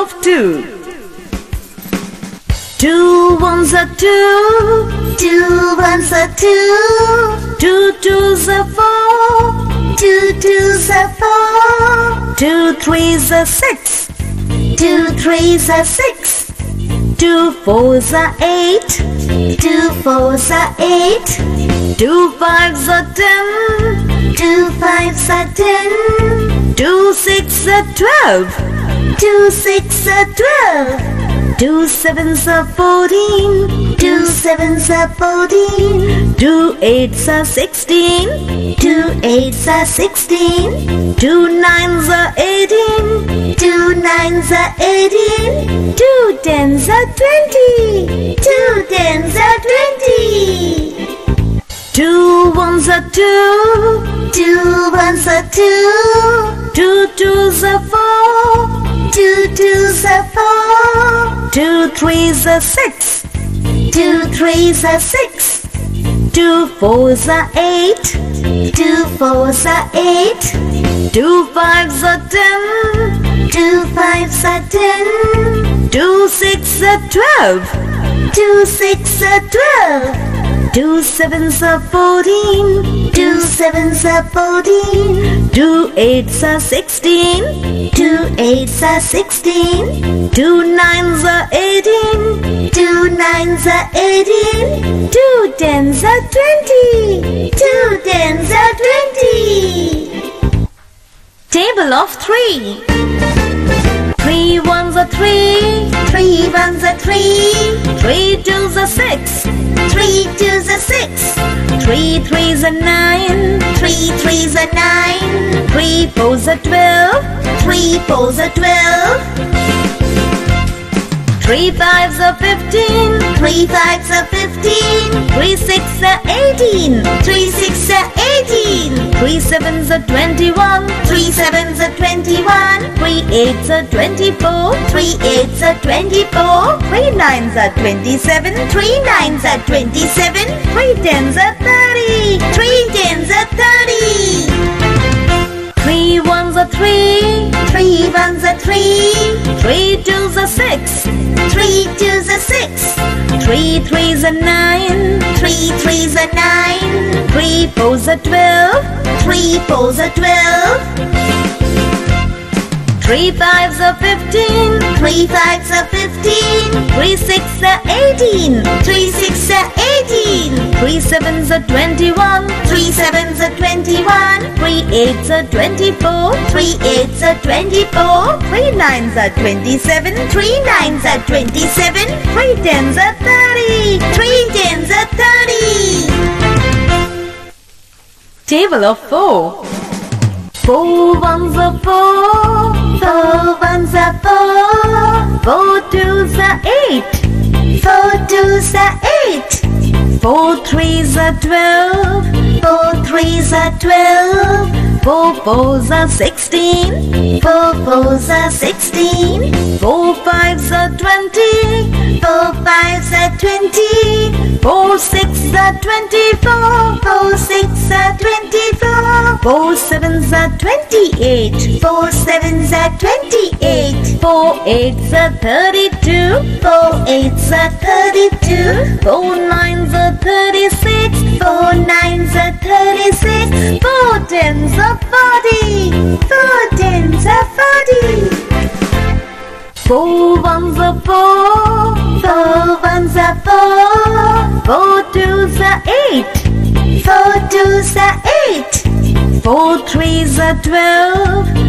of two. Two ones are two. Two ones are two. Two twos are four. Two twos are four. Two threes are six. Two threes are six. Two fours are eight. Two fours are eight. Two fives are ten. Two fives are ten. Two six are twelve. Two six are twelve. Two sevens are fourteen. Two sevens are fourteen. Two eights are sixteen. Two eights are sixteen. Two nines are eighteen. Two nines are eighteen. Two tens are twenty. Two tens are twenty. Two ones are two. Two ones are two. Two twos are four. Two twos are four. Two threes are six. Two threes are six. Two fours are eight. Two fours are eight. Two fives are ten. Two fives are ten. Two six are twelve. Two six are twelve. Two sevens are fourteen. Two sevens are fourteen. Two eights are sixteen. Two eights are sixteen. Two nines are eighteen. Two nines are eighteen. Two tens are twenty. Two tens are twenty. Table of three. Three ones are three. Three ones are three. Three twos are six. Three twos are six. Three threes are nine. Three threes are nine. Three fours are twelve. Three fours are twelve. Three fives are fifteen. Three fives are fifteen. Three six are eighteen. Three six are eighteen. Three sevens 3 sevens are 21. 3 sevens are 21. 3 eights are 24. 3 eights are 24. 3 nines are 27. 3 nines are 27. 3 tens are 30. 3 tens are 30. 3 ones are 3. 3 ones are 3. 3 twos are 6. 3 twos are 6. 3 threes are 9. 3 fours are twelve. Three fours are twelve. Three fives are fifteen. Three fives are fifteen. Three six are eighteen. Three six are eighteen. Three sevens are twenty-one. Three sevens are twenty-one. Three eights are twenty-four. Three eights are twenty-four. Three nines are twenty-seven. Three nines are twenty-seven. Three tens are thirty. Three tens are thirty. Table of four. Four ones are four. Four ones are four. Four twos are eight. Four twos are eight. Four threes are twelve. Four threes are twelve. Four fours are sixteen. Four fours are sixteen. Four fives are twenty. Four fives are twenty. Four six are twenty-four. Four six are twenty-four. Four sevens are twenty-eight. Four sevens are twenty-eight. Four eights are thirty-two. Four eights are thirty-two. Four nines are thirty-six. Four nines are thirty-six. Four tens are forty. Four tens are forty. Four ones are four. Four ones are four. Four twos are eight. Four twos are eight. Four threes are twelve.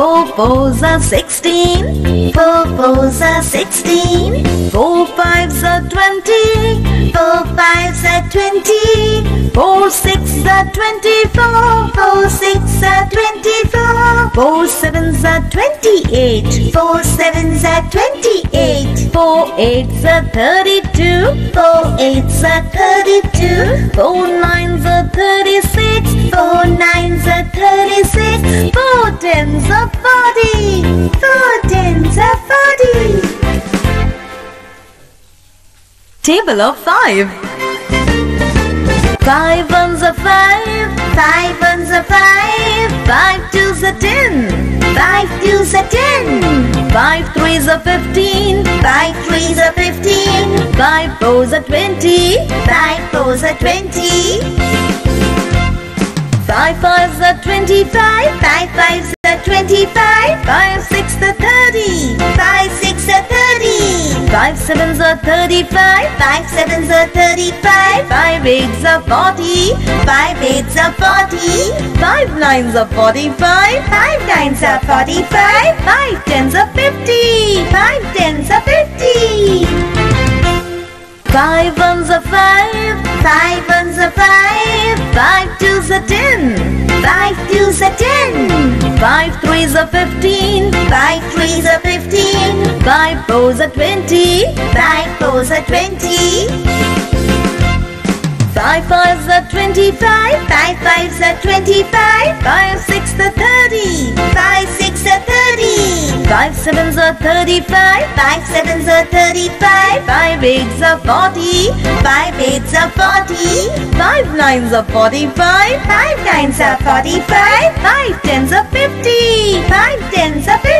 Four fours are sixteen. Four fours are sixteen. Four fives are twenty. Four fives are twenty. Four six are twenty-four. Four six are twenty-four. Four sevens are twenty-eight. Four sevens are twenty-eight. Four eights are thirty-two. Four eights are thirty-two. Four nines are thirty-six. Table of five. Five ones are five. Five ones are five. Five twos are ten. Five twos are ten. Five threes are fifteen. Five threes are fifteen. Five fours are twenty. Five fours are twenty. Five fives are twenty-five. Five fives are twenty-five. Five six Five sevens are thirty-five. Five sevens are thirty-five. Five eights are forty. Five eights are forty. Five nines are forty-five. Five nines are forty-five. Five tens are fifty. Five tens are fifty. Five ones are five. Five ones are five. Five twos are ten. Five twos are ten. Five threes are fifteen. Five threes are fifteen. Five fours are twenty. Five fours are twenty. Five fives are twenty-five. Five fives are twenty-five. Five six are thirty. Five six are thirty. Five sevens are thirty-five. Five sevens are thirty-five. Five eights are forty. Five eights are forty. Five nines are forty-five. Five nines are forty-five. Five tens are fifty. Five tens are fifty.